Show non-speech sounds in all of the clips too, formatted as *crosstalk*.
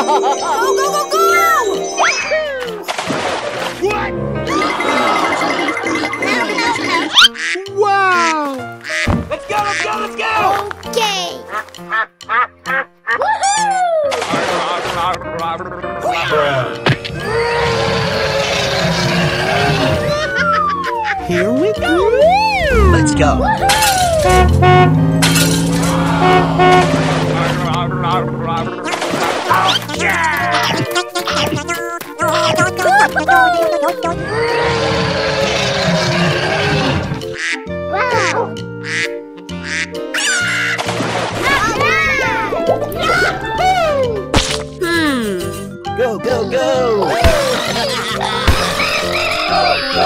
Go, go, go, go! Wow! Let's go, let's go, let's go! Okay. Here we go! Let's go. Hmm.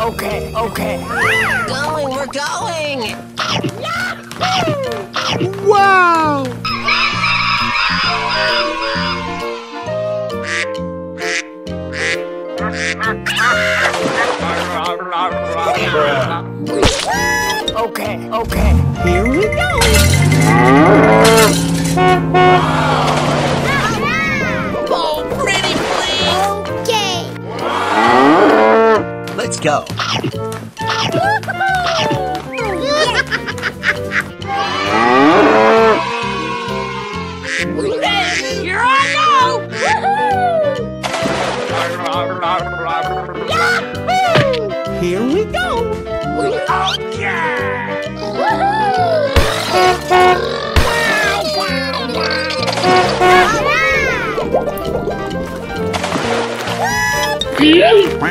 Okay, okay. Going, we're going! Wow! Okay, okay. Here we go! Okay.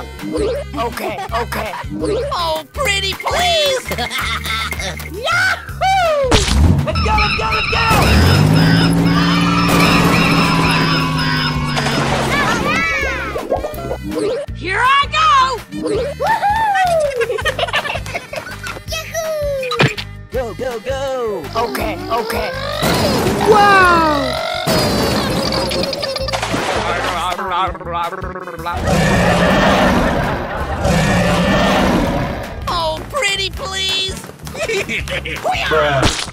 Okay. Okay, okay. Oh, pretty please! *laughs* Yahoo! Let's go, let's go, let's go! Here I go! Yahoo! *laughs* Go, go, go! Okay, okay. Wow! Oh, *laughs* Let's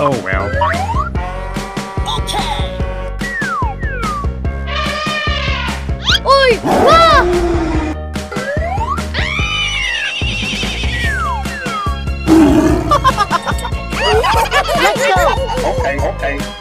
Oh well. Okay. Oi! Ah! Let's go. Okay, okay.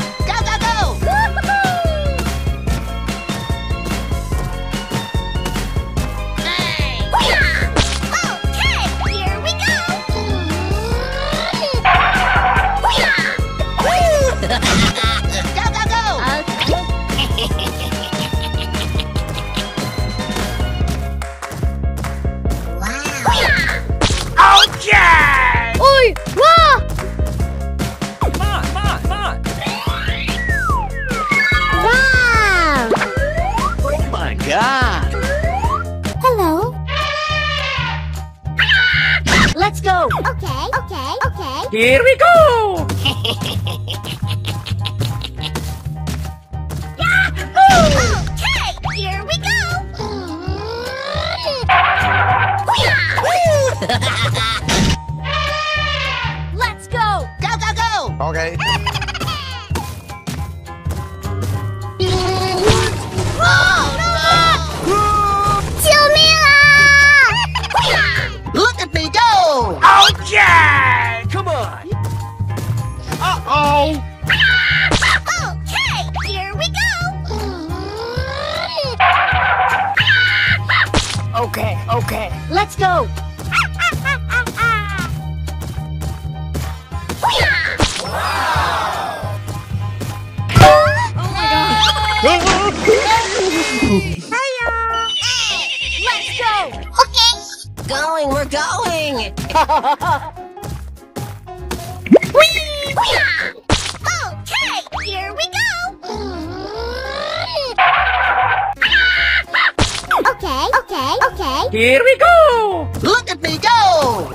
here we go. Look at me go.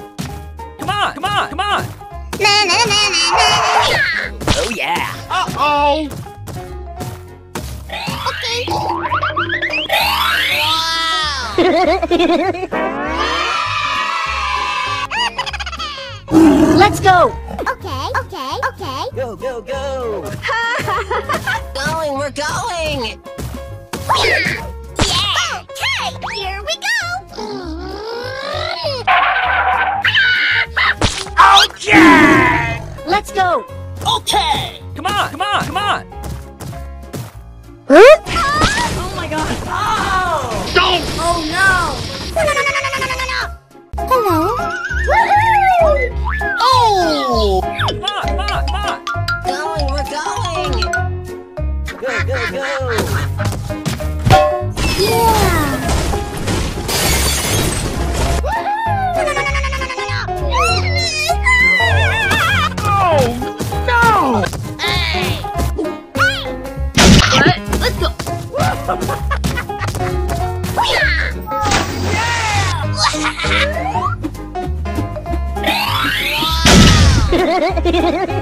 Come on, come on, come on. Na, na, na, na, na. Oh yeah. Uh oh. Okay. *laughs* go! Okay, okay, okay. Go, go, go! *laughs* going, we're going! Yeah! Okay, here we go! okay! Let's go! Okay! Come on, come on, come on! Huh? Oh my god! Oh! Oh, oh no! Ha, ha, ha, ha, ha.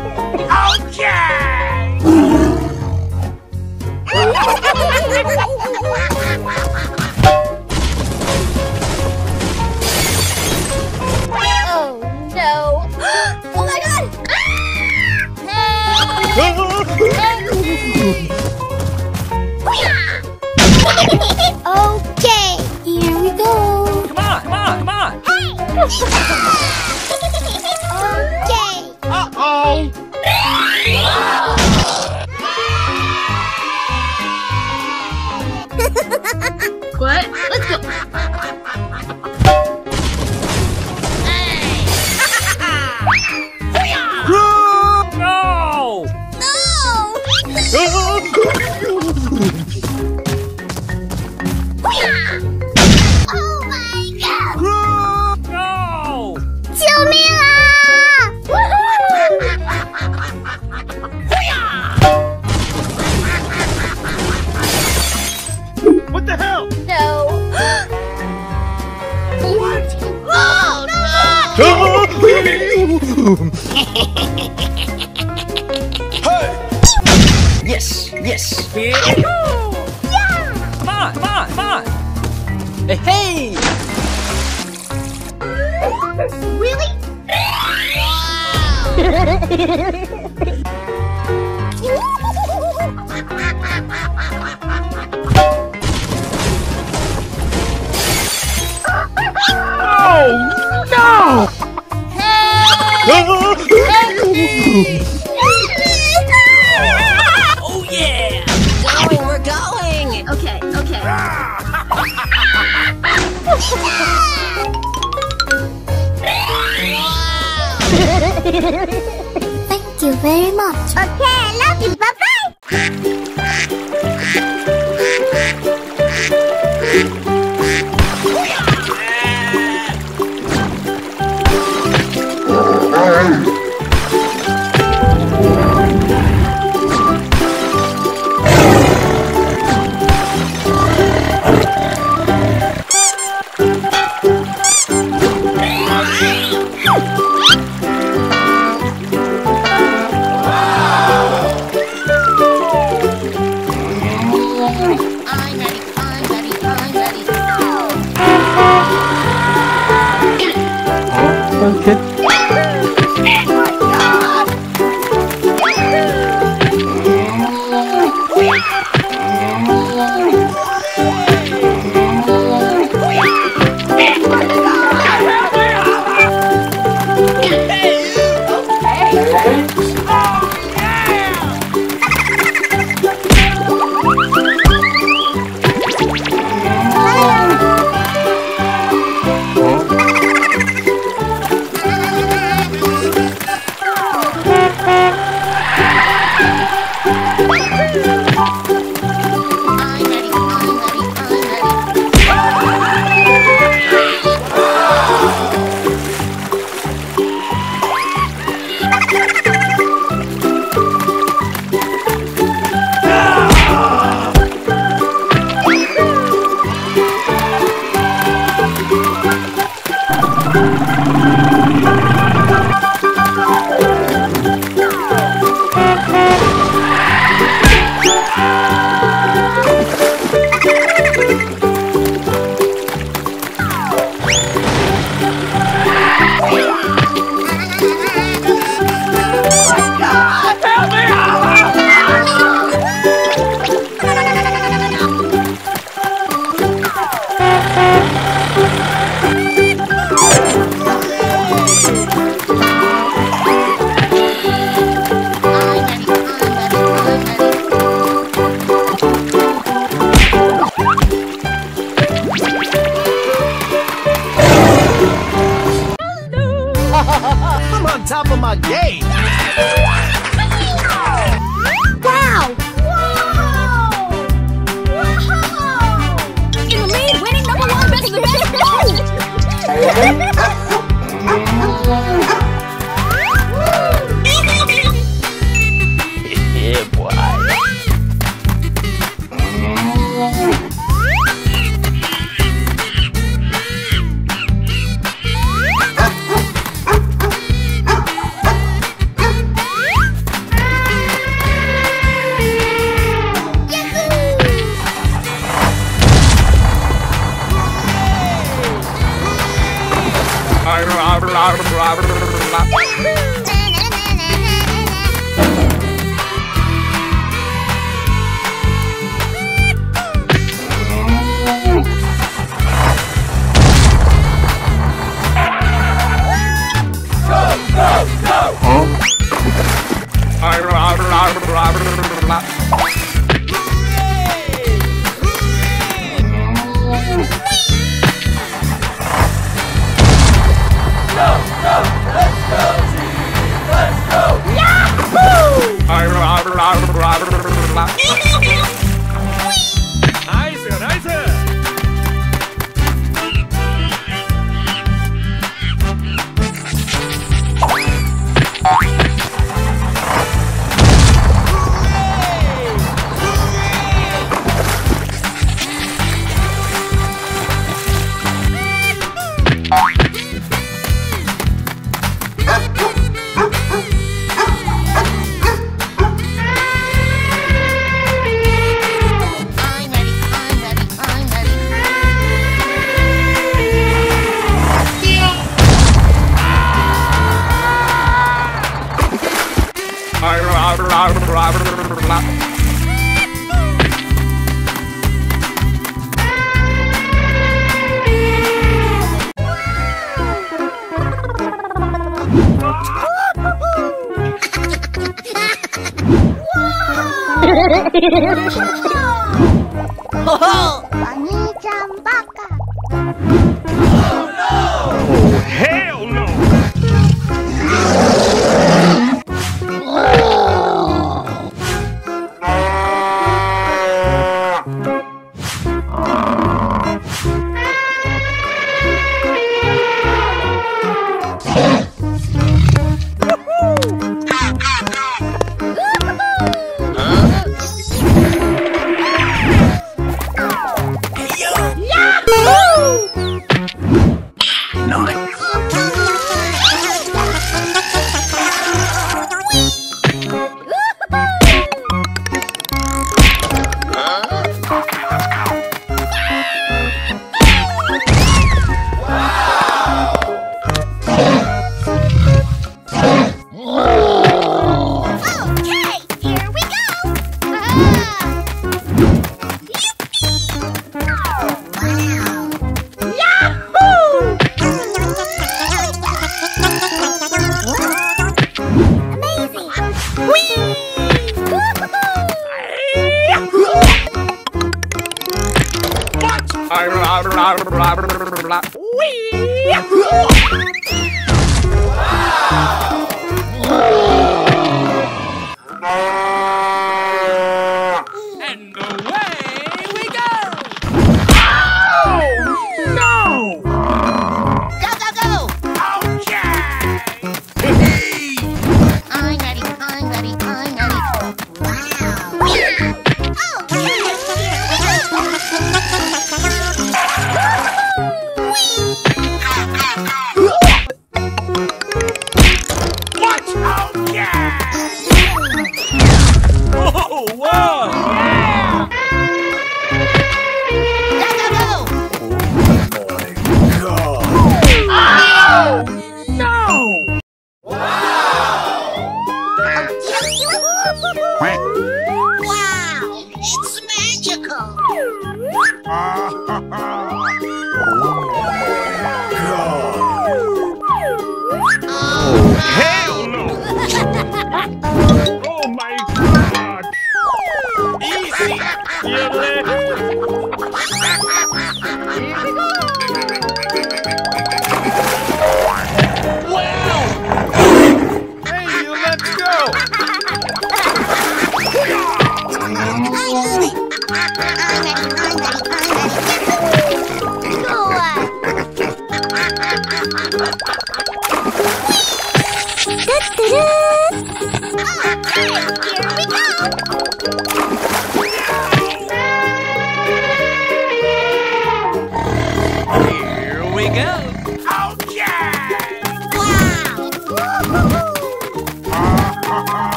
哈哈，哈哈。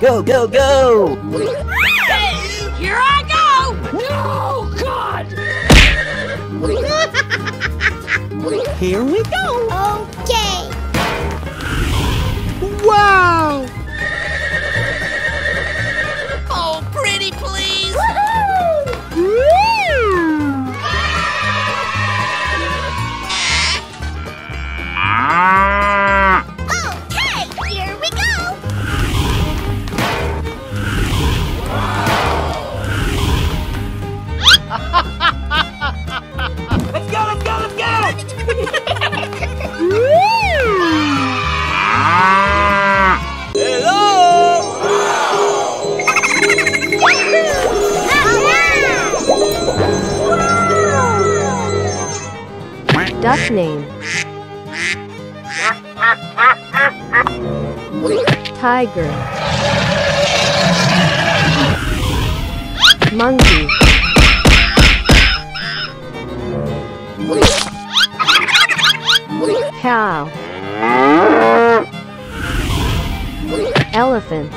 go, go, go! Hey, here I go! No, God! here we go! Okay! Wow! tiger monkey. Cow. Elephants.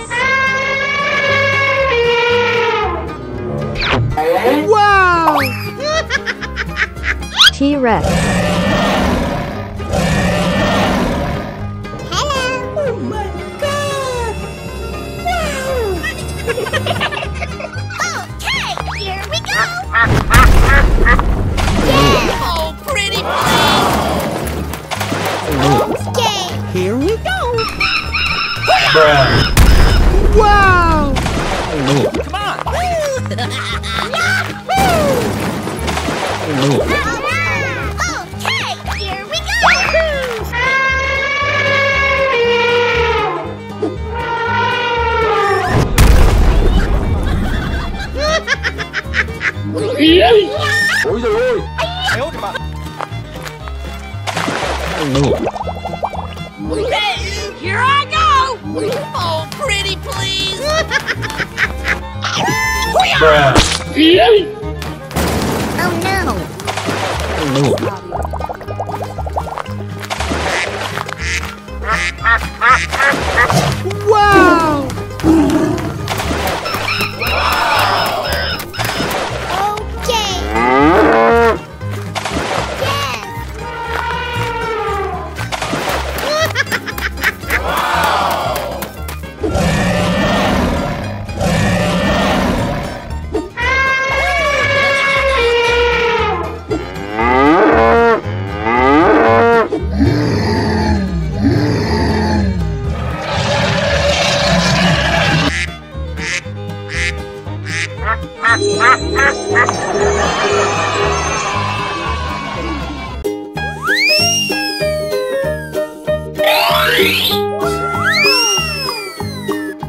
Wow! T-Rex. Bruh. Wow! Come on!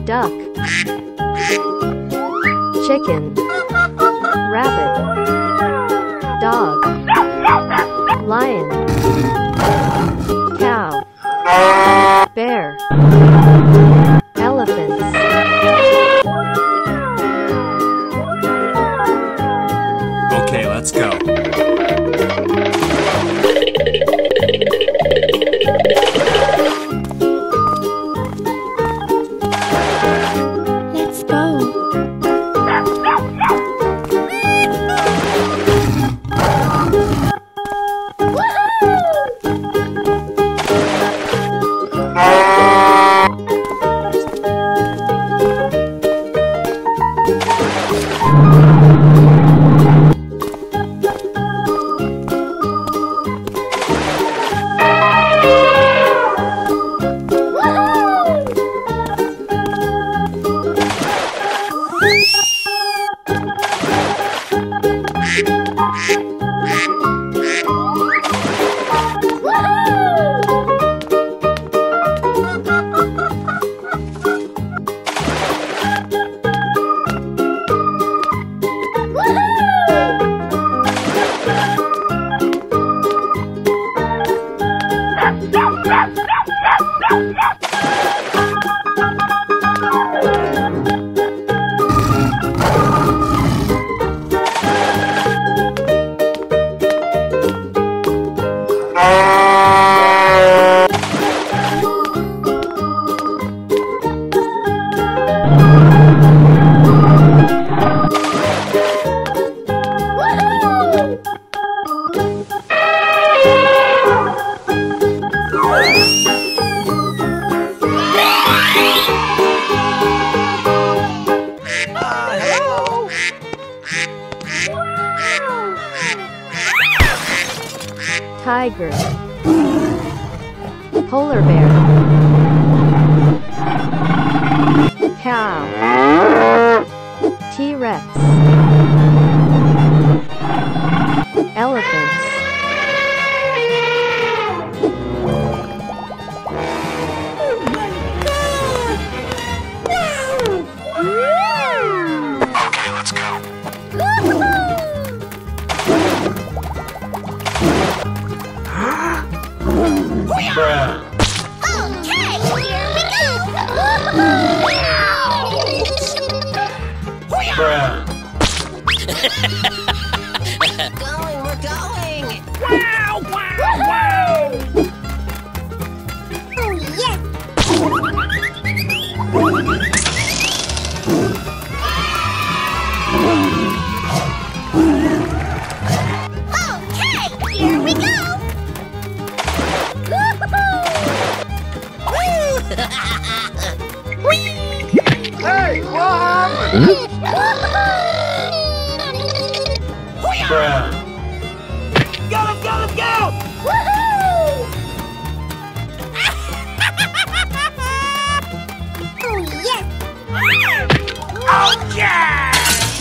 duck, chicken, rabbit, dog, lion, cow, bear.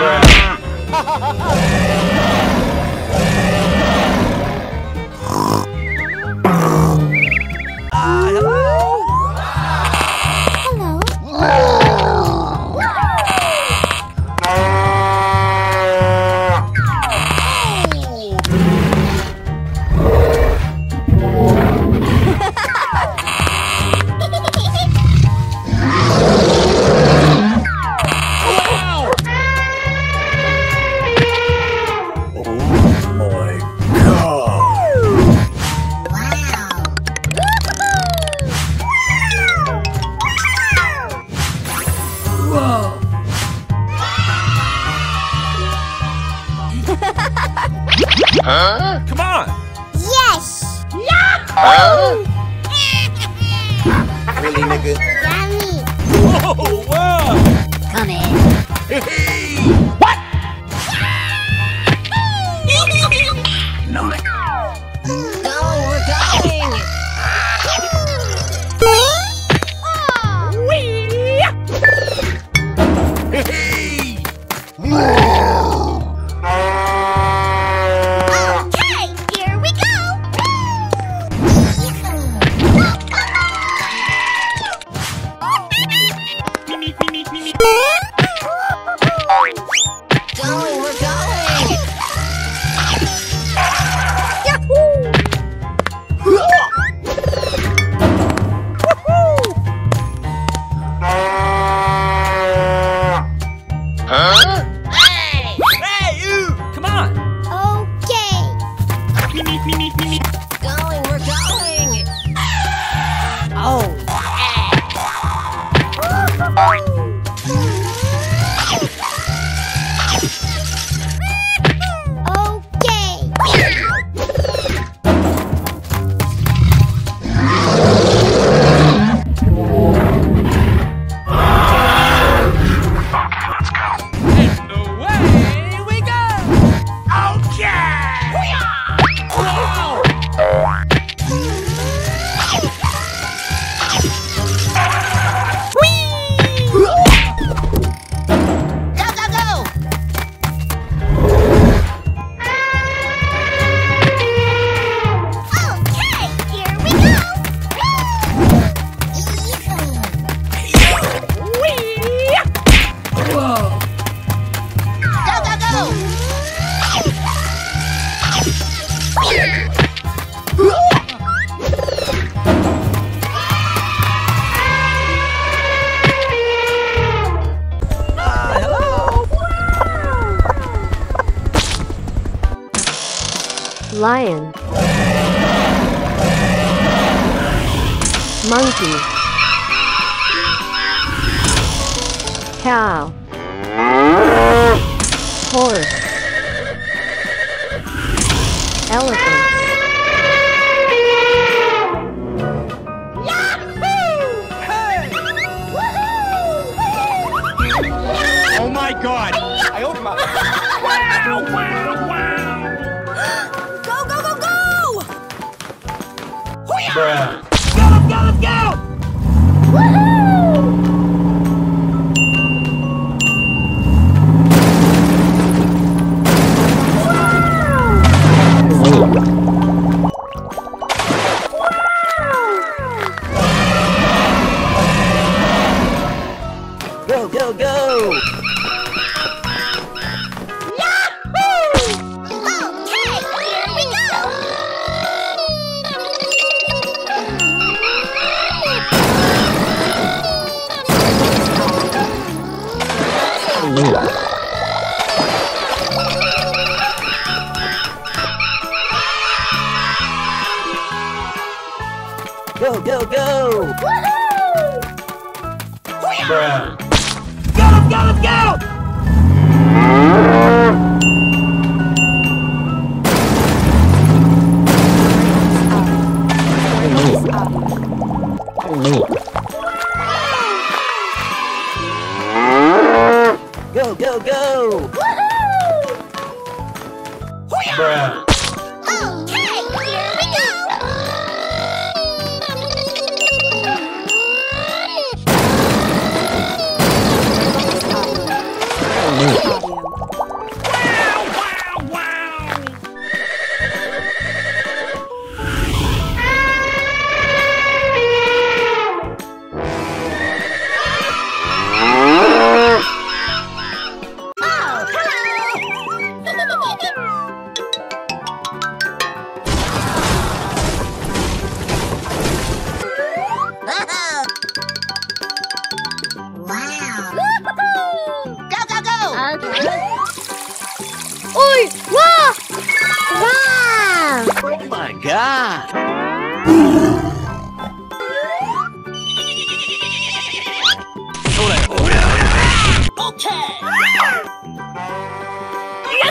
Hello. Come on! Yes. Really, nigga? Yummy. Oh, wow! Come in. *laughs*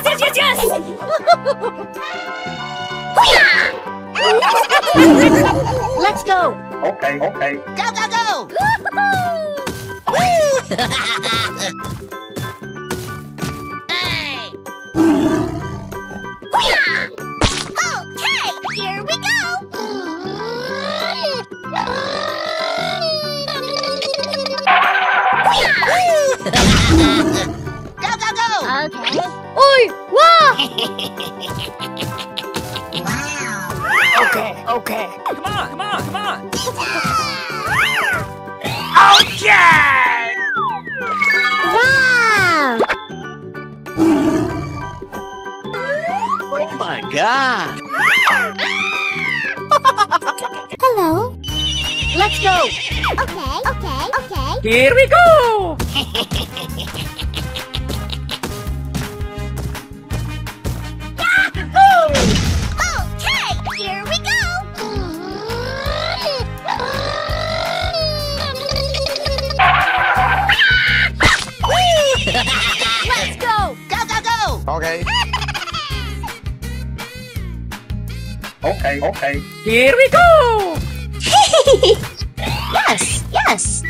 Yes, yes, yes, yes! *laughs* Let's go! Okay, okay. Go, go, go! *laughs* *laughs* Wow! Okay, okay. Come on, come on, come on. Okay! Wow! Oh my god! Hello. Let's go. Okay, okay, okay. Here we go! Okay, okay. Here we go! *laughs* Yes, yes.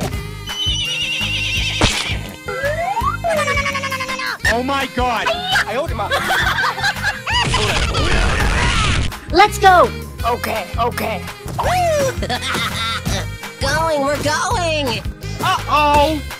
*laughs* Oh my god! I opened my. *laughs* Let's go. Okay, okay. going, we're going! Uh-oh!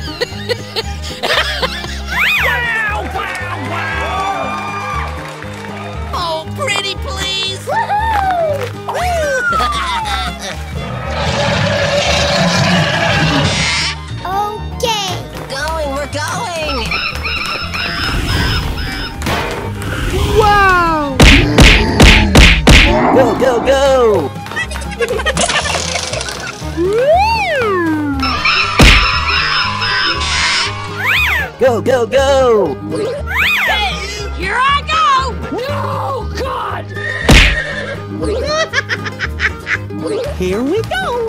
go, go! go, go, go! Here I go! No, God! Here we go!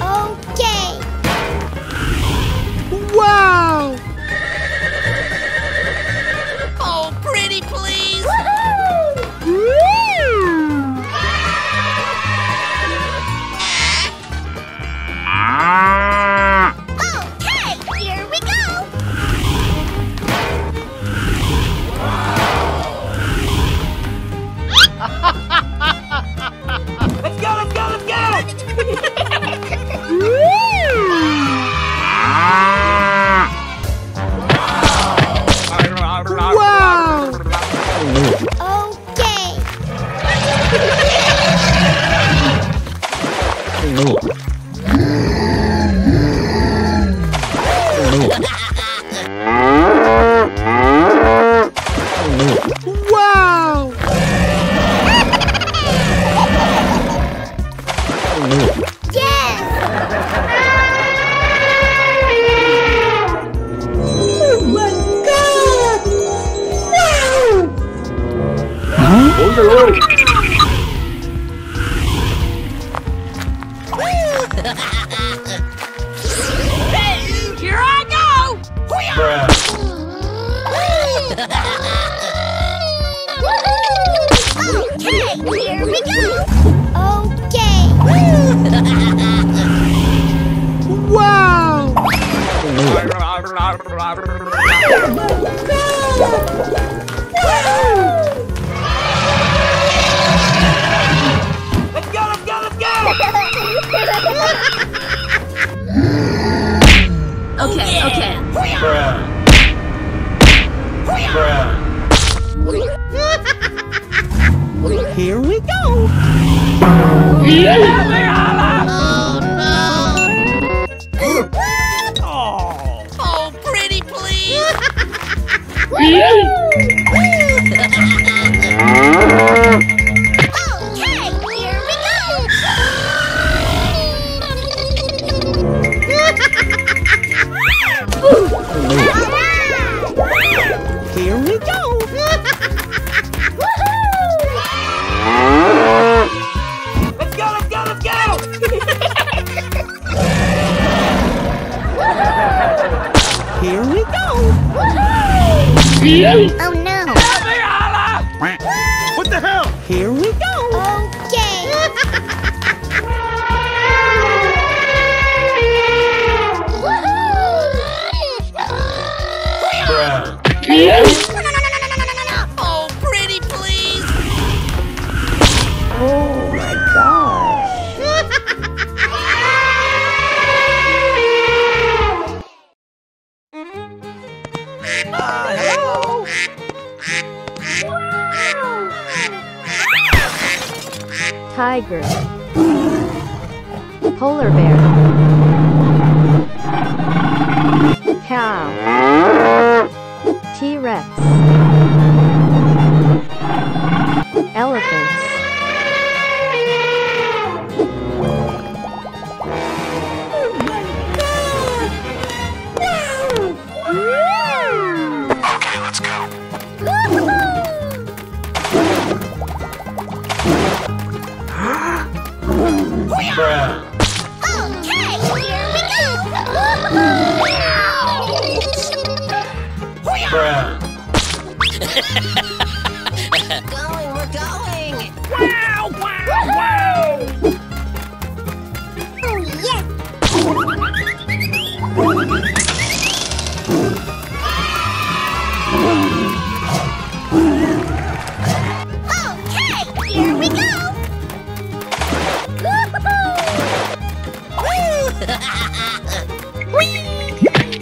Sim. É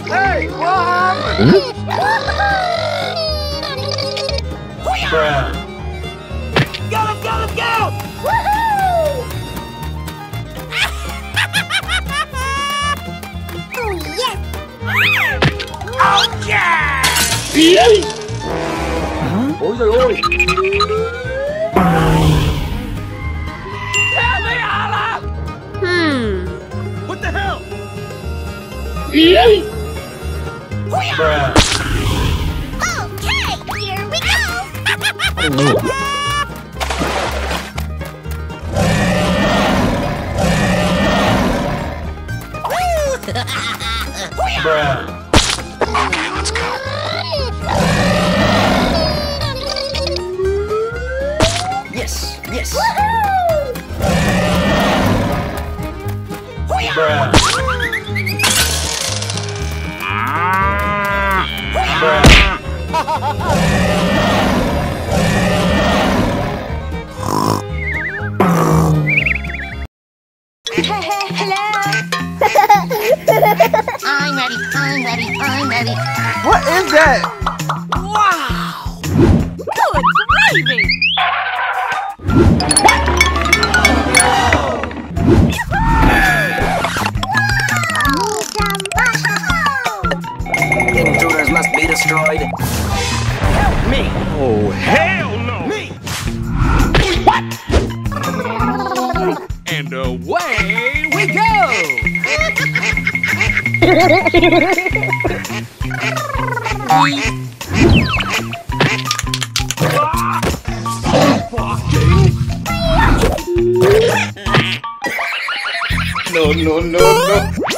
hey, what happened? go! Woohoo! oh, yeah! Oh, yeah! huh? Okay, here we go! *laughs* Oh, No, no, no, no.